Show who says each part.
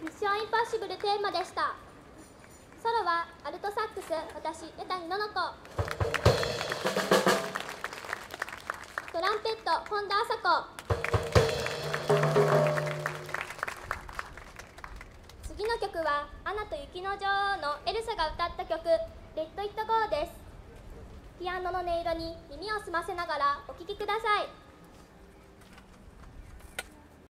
Speaker 1: ミッションインパッシブルテーマでした。ソロはアルトサックス私江谷のの子トランペット本田麻子。次の曲は「アナと雪の女王」のエルサが歌った曲「レッド・イット・ゴー」です。ピアノの音色に耳を澄ませながらお聴きください。